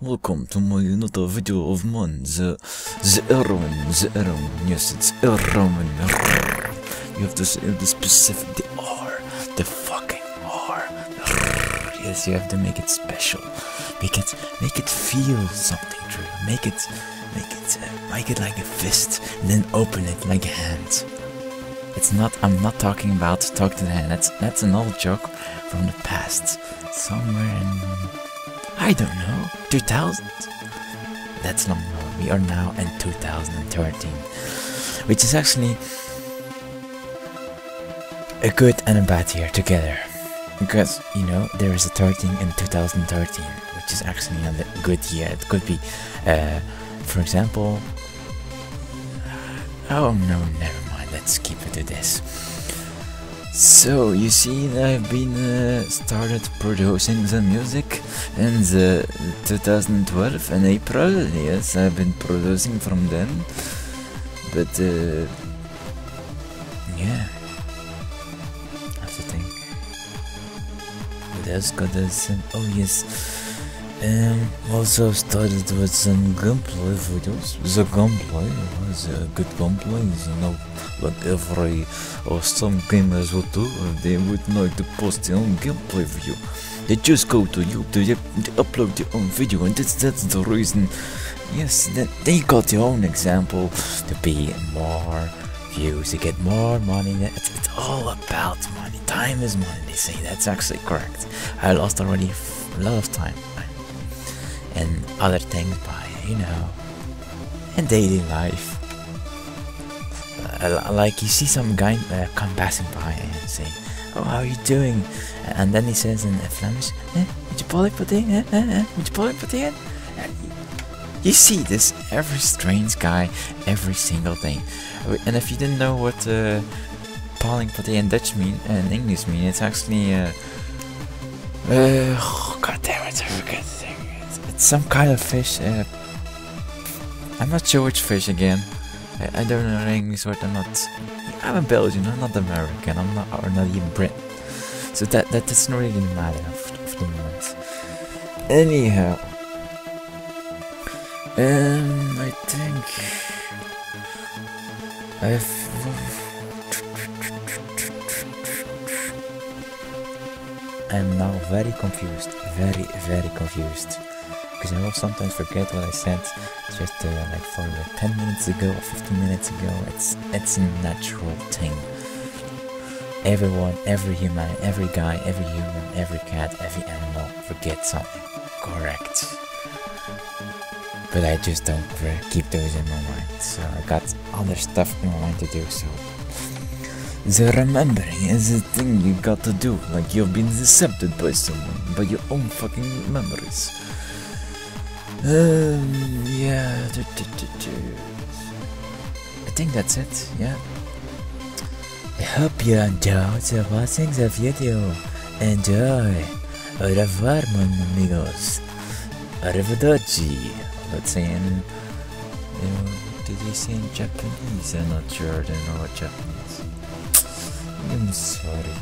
Welcome to my another video of mine, the, the Elrawen, the Elrawen, yes, it's Elrawen. You have to say the specific, the R, the fucking R. Yes, you have to make it special. Make it, make it feel something true. Make it, make it, uh, make it like a fist, and then open it like a hand. It's not, I'm not talking about talk to the hand, that's, that's an old joke from the past. Somewhere in I don't know, 2000? That's long ago. We are now in 2013, which is actually a good and a bad year together. Because, you know, there is a 13 in 2013, which is actually not a good year. It could be, uh, for example, oh no, never mind, let's keep it to this. So you see, I've been uh, started producing the music in the 2012 in April. Yes, I've been producing from then. But uh, yeah, I have to think. What else got us? Oh yes. Um, also started with some gameplay videos. The gameplay was a good gameplay, you know, like every or some gamers would do. They would like to post their own gameplay video, they just go to YouTube, they, they upload their own video, and that's that's the reason. Yes, that they got their own example to be more views, to get more money. It's, it's all about money. Time is money. They say that's actually correct. I lost already a lot of time and other things by, you know, in daily life. Uh, like you see some guy uh, come passing by and say, "Oh, how are you doing?" And then he says in Flemish, eh, "Moet je polijk pudding? Eh, eh, eh? Pudding?" You see this every strange guy, every single day. And if you didn't know what uh, Pauling Paté in Dutch mean and English mean, it's actually uh, uh oh, God damn it, I forget some kind of fish. Uh, I'm not sure which fish again. I, I don't know the English word. I'm not. I'm a Belgian. I'm not American. I'm not, or not even Brit. So that that doesn't really matter of, of the moment. Anyhow, um, I think I've. I'm now very confused, very, very confused. Because I will sometimes forget what I said just uh, like for like 10 minutes ago or 15 minutes ago. It's it's a natural thing. Everyone, every human, every guy, every human, every cat, every animal forgets something. Correct. But I just don't keep those in my mind. So I got other stuff in my mind to do. So the remembering is a thing you got to do, like you've been decepted by someone, by your own fucking memories. Um, yeah. I think that's it, yeah. I hope you enjoyed watching the video. Enjoy. Au revoir, mon amigos. Arrivederci. Let's say in. You know, did they say in Japanese? I'm not sure. I don't know what Japanese. I'm sorry.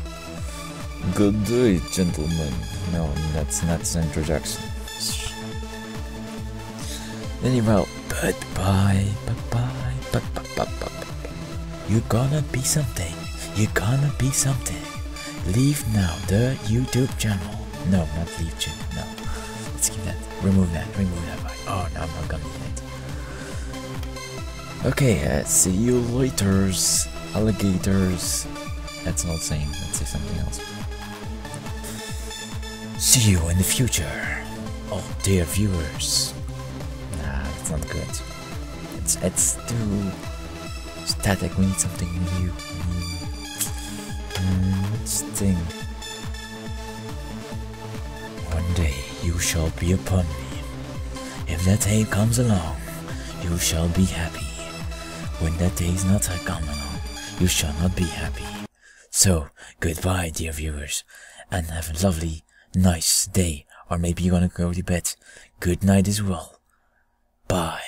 Good day, gentlemen. No, that's not the introduction. Anyway, goodbye, bye bye, bye bye, bye bye. You're gonna be something. You're gonna be something. Leave now the YouTube channel. No, not leave channel. No. Let's keep that. Remove that. Remove that. Oh no, I'm not gonna do it. Okay, uh, see you later, alligators. That's not saying. Let's say something else. See you in the future, oh dear viewers. That's not good. It's it's too static. We need something new. Mm, think. One day you shall be upon me. If that day comes along, you shall be happy. When that day is not come along, you shall not be happy. So, goodbye, dear viewers, and have a lovely, nice day, or maybe you're gonna go to bed. Good night as well. Bye.